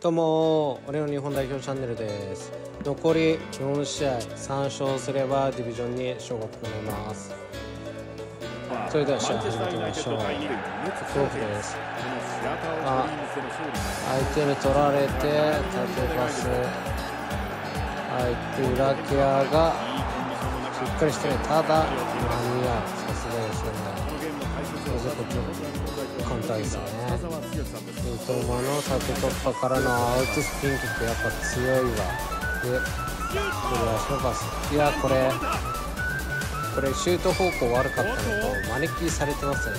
どうも俺の日本代表チャンネルです。残り4試合3勝すればディビジョンに昇格となります。それでは試合始めてみましょう。恐怖です。あ相手に取られて縦パス。相手裏ケアがしっかりしてねただ間に合う。さすがですね。まずこっちのカウンターですね三笘の縦突破からのアウトスピンキックやっぱ強いわ。でこれ足のパスいやこれこれシュート方向悪かったのとマネキンされてますね。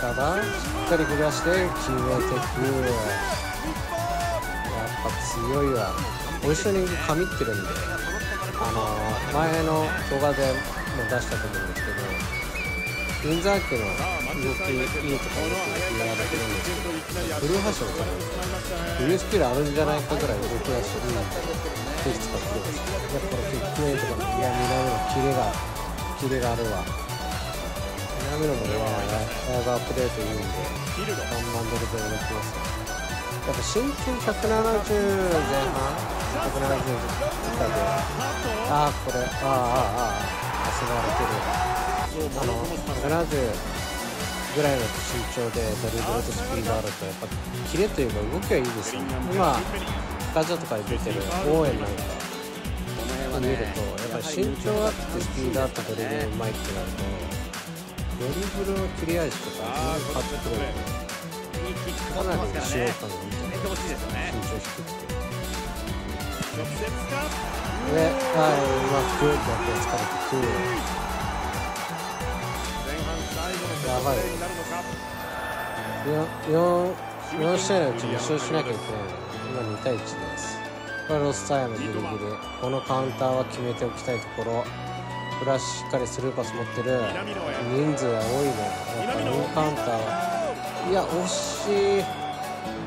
ただしっかり振らして決めてくやっぱ強いわ。ポジショニング神ってるんで。あの前の動画でも出したと思うんですけどインザークの動きいいとかよく言われてるんですけどブルーハッシュのフルースキルあるんじゃないかぐらい動き出していいんでぜひ使ってくださいやっぱこのキックメイとかいや南のキレがキレがあるわ南のもねライブアップデートいいんでバンバンドルで動きますやっぱ身長170前半170以下でああこれああああああ遊ばれてるあの70ぐらいの身長でドリブルとスピードあるとやっぱキレというか動きはいいですよね。今スタジオとかで出てる応援なんか見るとやっぱり身長あってスピードあってドリブルうまいってなるとドリブルの切れ味とか全然変わってくるのでかなり使用感がいいと思います身長低くてで、はい、うまく逆を疲れてくるやばい 4, 4, 試合のうち2勝しなきゃいけないので今2対1です。これロスタイムギリギリこのカウンターは決めておきたいところ。フラッシュしっかりスルーパス持ってる。人数が多いね。やっぱノーカウンターはいや惜しい。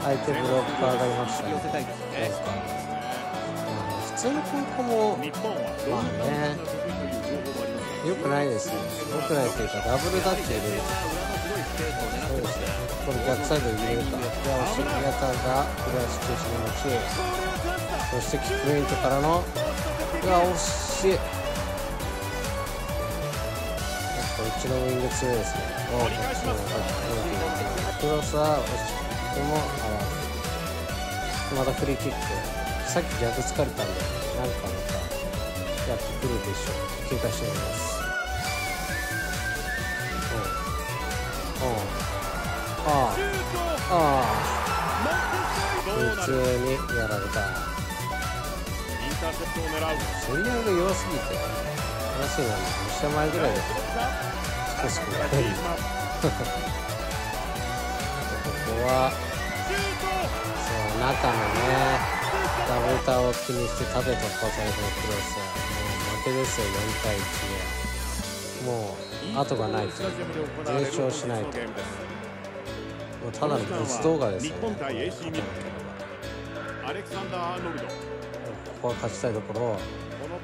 相手ブロッカーがいましたね。普通の空港もまあねよくないですね。よくないっていうかダブルダッチ入れるそうですね。これ逆サイド入れるか。で押し宮田がフラッシュ中心に持ちそしてキックイントからのうわ惜しい。やっぱうちのウイング強いですね。おおこっちのクロスは押しでも合わず。またフリーキック。さっき逆疲れたんでなんかまたやってくるでしょう経過しておりますああああ普通にやられた競り合いが弱すぎて話が2社前ぐらいで少しくらいここはそう中のねターを気にして縦突破されてのクロスもう負けですよ。4対1でもう後がないと全勝しないともうただの物動画ですよ。ねこここは勝ちたいところを、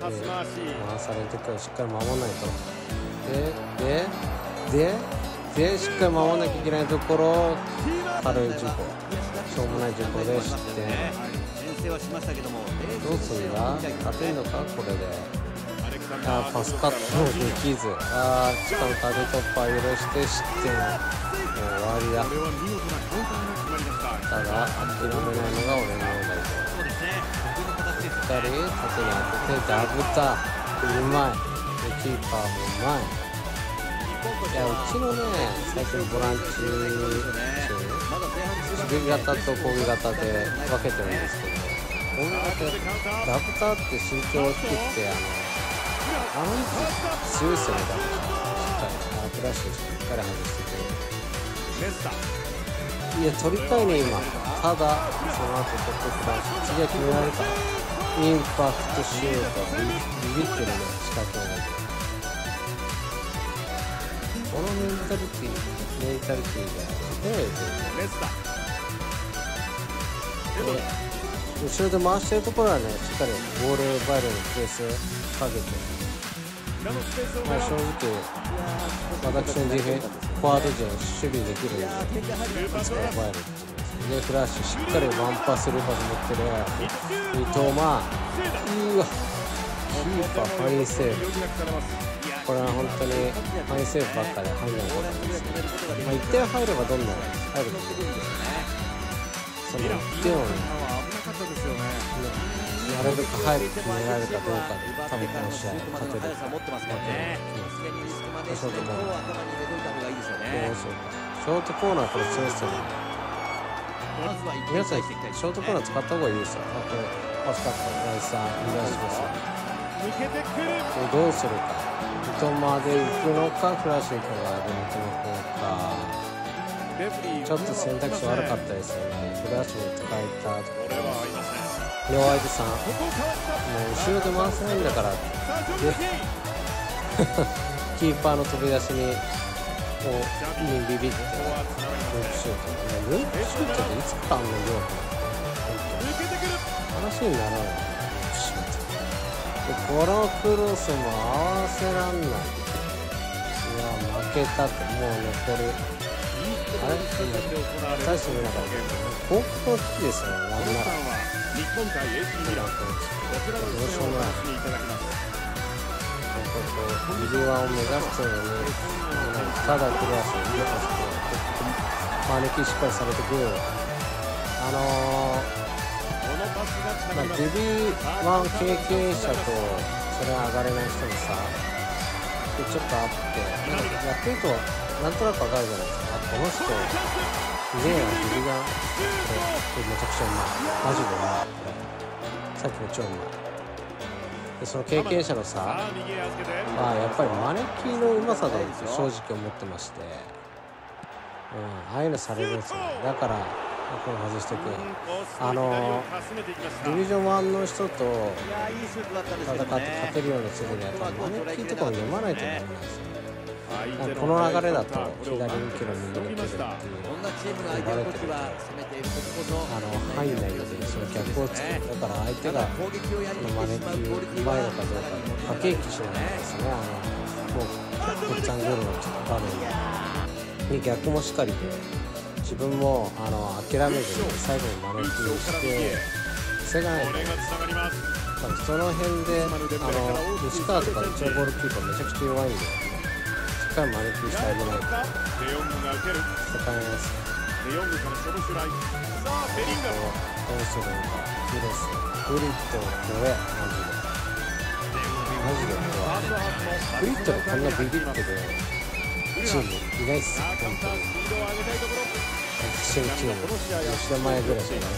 えー、回される時はしっかり守らないとででででしっかり守らなきゃいけないところ軽い事故しょうもない事故で失点どうする？んだ勝てんのかこれであパスカットもできずあしかも縦突破許して失点もう終わりだただ諦めないのが俺の問題しっかり縦に当ててダブったうまいでキーパーもうまいいやうちのね最近ボランチ守備型と攻撃型で分けてる？んですけどこんだけダブタって身長低くてあのあの位置強いっすよねだからしっかり歯ブラシをしっかり外してていや取りたいね今ただその後ちょっとフラッシュ次は決められるかインパクトシュートビビってるね仕掛けないでこのメンタリティメンタリティが勝てないですよね後ろで回してるところはねしっかりボールバイルのプレスをかけて。まあ、正直、私のディフェンフォワード陣守備できるんで、いつか奪えるっていうで。フラッシュしっかりワンパスルーパーで持ってる伊藤まうわ。キーパーファインセーブ。これは本当にファインセーブばっかで入らないことですね、まあ、1点入ればどんどん入ると思うんですね。その1点をねなるべく早く決められるかどうかで多分この試合勝てるか負けるかショートコーナーどうしようかショートコーナーこれ強いっすよね皆さんショートコーナー使った方がいいですよあこれパスカットナイスさんリバーシですこれどうするか三笘で行くのかフラッシュ行くのかで三笘の方かちょっと選択肢悪かったですよね。フラッシュに使えた両相手さん。もう後ろで回せないんだから。で キーパーの飛び出しにこうにビビってループシュート。ループシュートでいつからあんの量話にならないループシュート。でこのクロスも合わせらんない。いや負けたってもう残りあれ最初見なか高校の危機ですよねなんなら日本対 AC ミランこちらの出場をお楽しみいただきます右輪を目指すのにただクリアして入れたして招きしっかりされてくるあのー、まあ、デビュー1経験者とそれは上がれない人のさちょっとあってやってるとなんとなくわかるじゃないですか。あこの人すげえなデビがこれめちゃくちゃうまい。マジでうまい。さっきも超うまい。でその経験者のさまあやっぱり招きのうまさだと正直思ってまして、うん、ああいうのされるんですよだからこれ外していくあのディビジョン1の人と戦って勝てるようにするにはやっぱ招きとかも読まないとダメなんですよね。この流れだと左に切る右に切るっていう言われてるあの入んないようにその逆をつけるだから相手がその招きうまいのかどうか駆け引きしないですね。あのもうふっちゃんグルの場面に。逆もしっかりで自分もあの諦めずに最後に招きをして防がないとその辺であの西川とか一応ゴールキーパーめちゃくちゃ弱いんで回マネキンしてあげない。とデヨングが受ける世界で。すデヨングからショルシュライさあベリンガムどうするのかキロスフリット怖えマジで。マジで。怖いフリットがこんなビビってるチームいないっす本当に私のチーム吉田前ぐらいしかない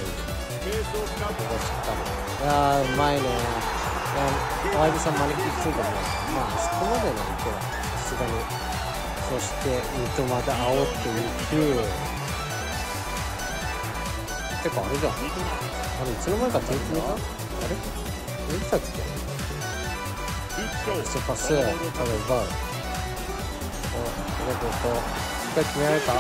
ここしっかりいやーうまいねいやお相手さん招きついてもまあそこまで。なんてさすがにそして三笘で煽っていくてかあれじゃん。あれいつの間にか点決めたあれ？いつだっけ？スパス。ただ奪うおこれここ。しっかり決められた？招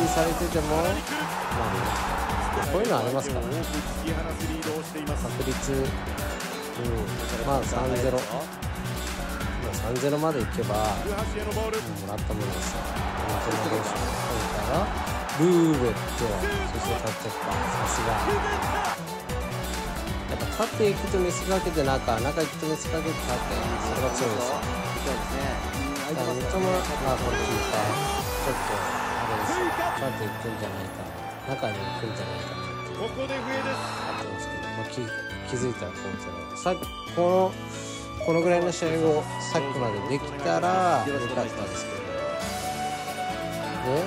きされてても。まあこういうのありますからね。確率。うん。まあ3-0 3-0までいけば、もらったものですよ。本当の練習からルーベットそしてタッチパーさすがやっぱ縦行くと見せかけて中中行くと見せかけて縦それが強いですよだから三笘あこれキーパーちょっとあれですよ縦行くんじゃないかな中に行くんじゃないかなっていうここで笛ですあっすけど、まあ、気気づいたらこうさっきこのこのぐらいの試合をさっきまでできたらよかったんですけどで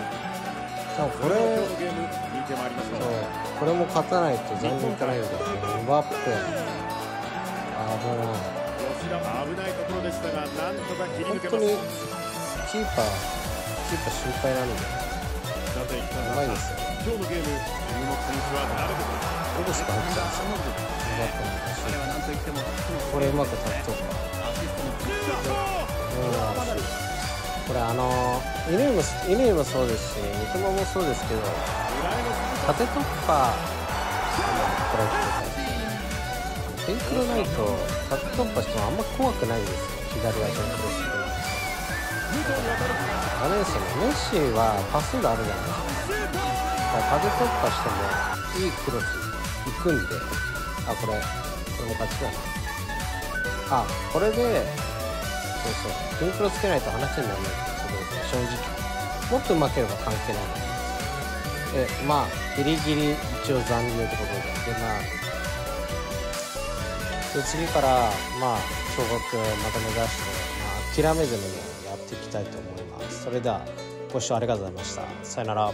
多分これそうこれも勝たないと残念いかないんだよねバップ危ない危ないところでしたがなんとか切り抜けます本当にキーパーキーパー心配なんでやばいですよ今日のゲーム注目選手は誰でしょうかどこしか入っちゃうんですよバットのこれうまく立っとくかこれあのイネもイネもそうですし三笘もそうですけど縦突破これってテンクロないと縦突破してもあんま怖くないんですよ左足のクロスってダメですよねメッシはパスがあるじゃないですか風突破してもいいクロス行くんで。あこれこれも勝ちだな。あこれでそうそうピンクロつけないと話にならないんですけど正直。もっとうまければ関係ないので。まあギリギリ一応残留ってことで。でまあで次からまあ小学また目指して、まあ、諦めずにやっていきたいと思います。それではご視聴ありがとうございました。さよなら。